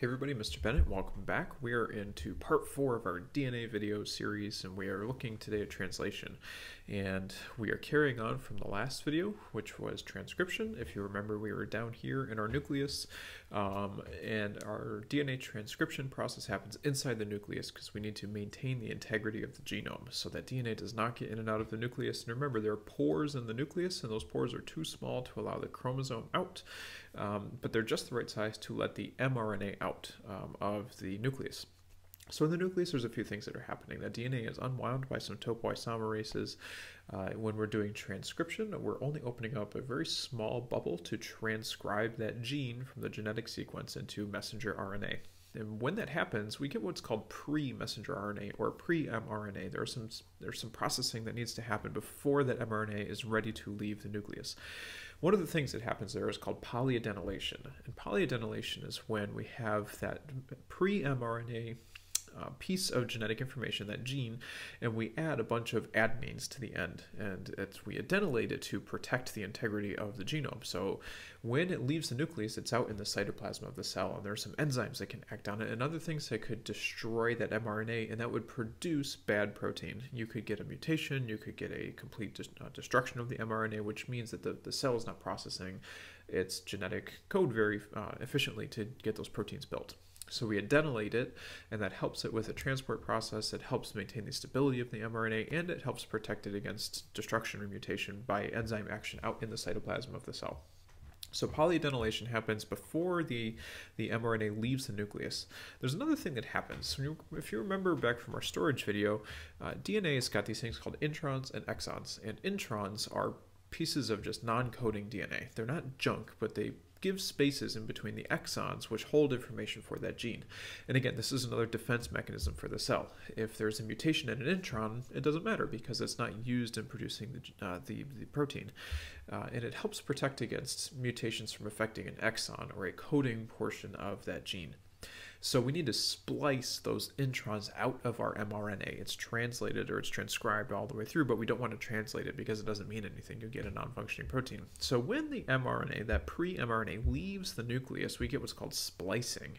Hey everybody, Mr. Bennett, welcome back. We are into part four of our DNA video series and we are looking today at translation. And we are carrying on from the last video, which was transcription. If you remember, we were down here in our nucleus um, and our DNA transcription process happens inside the nucleus because we need to maintain the integrity of the genome so that DNA does not get in and out of the nucleus. And remember, there are pores in the nucleus and those pores are too small to allow the chromosome out, um, but they're just the right size to let the mRNA out out um, of the nucleus. So in the nucleus, there's a few things that are happening. The DNA is unwound by some topoisomerases. Uh, when we're doing transcription, we're only opening up a very small bubble to transcribe that gene from the genetic sequence into messenger RNA. And when that happens, we get what's called pre-messenger RNA or pre-mRNA. There's some there's some processing that needs to happen before that mRNA is ready to leave the nucleus. One of the things that happens there is called polyadenylation. And polyadenylation is when we have that pre-mRNA uh, piece of genetic information, that gene, and we add a bunch of adenines to the end, and we adenylate it to protect the integrity of the genome. So when it leaves the nucleus, it's out in the cytoplasm of the cell, and there are some enzymes that can act on it, and other things that could destroy that mRNA, and that would produce bad protein. You could get a mutation, you could get a complete uh, destruction of the mRNA, which means that the, the cell is not processing its genetic code very uh, efficiently to get those proteins built. So we adenylate it, and that helps it with the transport process. It helps maintain the stability of the mRNA, and it helps protect it against destruction or mutation by enzyme action out in the cytoplasm of the cell. So polyadenylation happens before the, the mRNA leaves the nucleus. There's another thing that happens. If you remember back from our storage video, uh, DNA has got these things called introns and exons, and introns are pieces of just non-coding DNA. They're not junk, but they give spaces in between the exons which hold information for that gene. And again, this is another defense mechanism for the cell. If there's a mutation in an intron, it doesn't matter because it's not used in producing the, uh, the, the, protein. Uh, and it helps protect against mutations from affecting an exon or a coding portion of that gene. So we need to splice those introns out of our mRNA. It's translated or it's transcribed all the way through, but we don't want to translate it because it doesn't mean anything. You get a non-functioning protein. So when the mRNA, that pre-mRNA, leaves the nucleus, we get what's called splicing.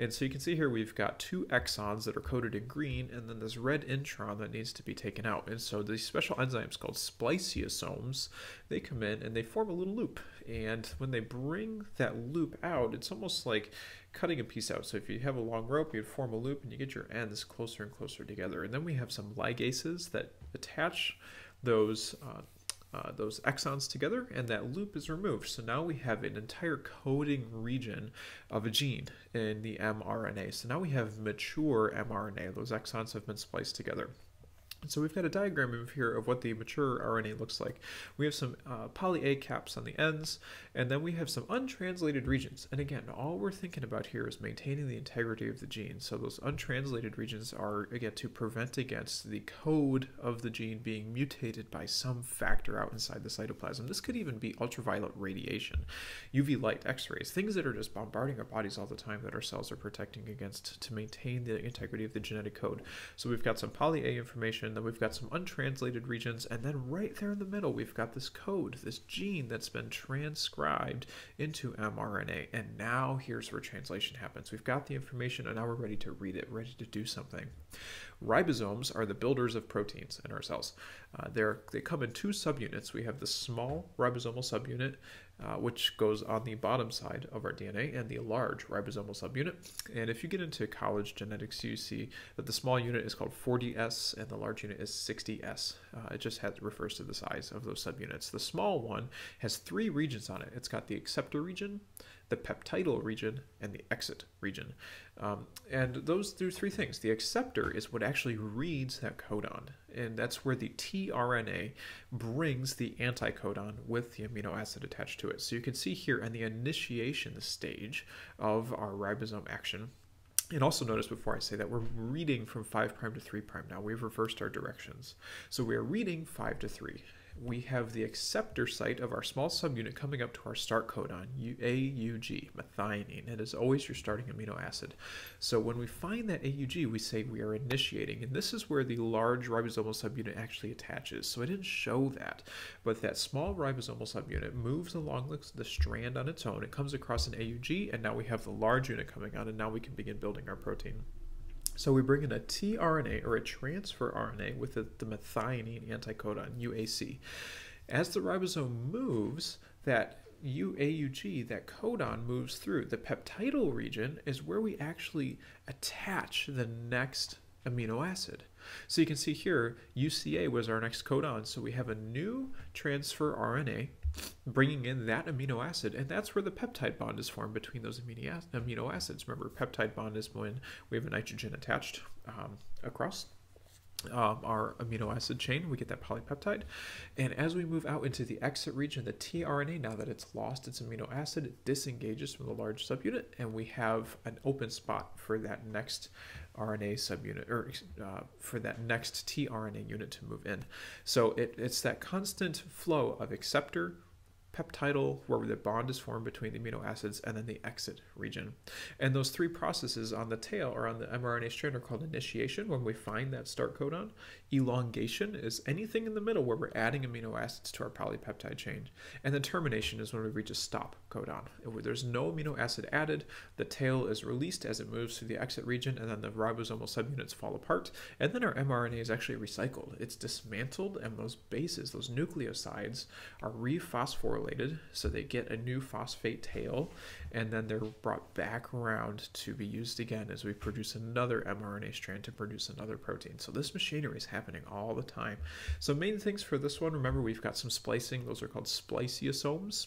And so you can see here we've got two exons that are coded in green, and then this red intron that needs to be taken out. And so these special enzymes called spliceosomes, they come in and they form a little loop. And when they bring that loop out, it's almost like cutting a piece out. So if you have a long rope, you'd form a loop and you get your ends closer and closer together. And then we have some ligases that attach those uh, uh, those exons together and that loop is removed. So now we have an entire coding region of a gene in the mRNA. So now we have mature mRNA. Those exons have been spliced together. So we've got a diagram here of what the mature RNA looks like. We have some uh, poly A caps on the ends, and then we have some untranslated regions. And again, all we're thinking about here is maintaining the integrity of the gene. So those untranslated regions are, again, to prevent against the code of the gene being mutated by some factor out inside the cytoplasm. This could even be ultraviolet radiation, UV light, X-rays, things that are just bombarding our bodies all the time that our cells are protecting against to maintain the integrity of the genetic code. So we've got some poly A information and then we've got some untranslated regions, and then right there in the middle, we've got this code, this gene that's been transcribed into mRNA. And now here's where translation happens. We've got the information, and now we're ready to read it, ready to do something. Ribosomes are the builders of proteins in our cells. Uh, they come in two subunits. We have the small ribosomal subunit, uh, which goes on the bottom side of our DNA, and the large ribosomal subunit. And if you get into college genetics, you see that the small unit is called 40S and the large unit is 60S. Uh, it just has, refers to the size of those subunits. The small one has three regions on it. It's got the acceptor region, the peptidyl region, and the exit region. Um, and those do three things. The acceptor is what actually reads that codon, and that's where the tRNA brings the anticodon with the amino acid attached to it. So you can see here in the initiation stage of our ribosome action, and also notice before I say that we're reading from 5 prime to 3 prime now. We've reversed our directions. So we are reading 5 to 3. We have the acceptor site of our small subunit coming up to our start codon, AUG, methionine. It is always your starting amino acid. So when we find that AUG, we say we are initiating, and this is where the large ribosomal subunit actually attaches. So I didn't show that, but that small ribosomal subunit moves along the strand on its own. It comes across an AUG, and now we have the large unit coming on, and now we can begin building our protein. So we bring in a tRNA or a transfer RNA with the, the methionine anticodon, UAC. As the ribosome moves, that UAUG, that codon moves through. The peptidyl region is where we actually attach the next amino acid. So you can see here, UCA was our next codon. So we have a new transfer RNA bringing in that amino acid, and that's where the peptide bond is formed between those amino acids. Remember, peptide bond is when we have a nitrogen attached um, across um, our amino acid chain, we get that polypeptide. And as we move out into the exit region, the tRNA, now that it's lost its amino acid, it disengages from the large subunit, and we have an open spot for that next RNA subunit, or uh, for that next tRNA unit to move in. So it, it's that constant flow of acceptor, where the bond is formed between the amino acids, and then the exit region. And those three processes on the tail or on the mRNA strand are called initiation, when we find that start codon. Elongation is anything in the middle where we're adding amino acids to our polypeptide chain. And then termination is when we reach a stop codon. Where there's no amino acid added, the tail is released as it moves through the exit region, and then the ribosomal subunits fall apart. And then our mRNA is actually recycled. It's dismantled, and those bases, those nucleosides, are rephosphorylated so they get a new phosphate tail and then they're brought back around to be used again as we produce another mRNA strand to produce another protein. So this machinery is happening all the time. So main things for this one, remember we've got some splicing. Those are called spliceosomes.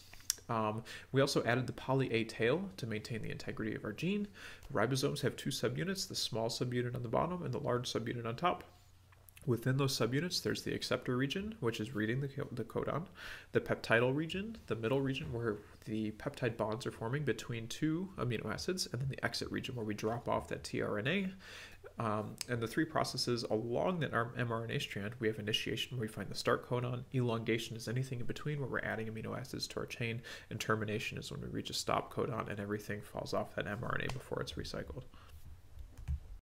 Um, we also added the poly A tail to maintain the integrity of our gene. Ribosomes have two subunits, the small subunit on the bottom and the large subunit on top. Within those subunits, there's the acceptor region, which is reading the, the codon, the peptidyl region, the middle region where the peptide bonds are forming between two amino acids, and then the exit region where we drop off that tRNA. Um, and the three processes along that mRNA strand, we have initiation where we find the start codon, elongation is anything in between where we're adding amino acids to our chain, and termination is when we reach a stop codon and everything falls off that mRNA before it's recycled.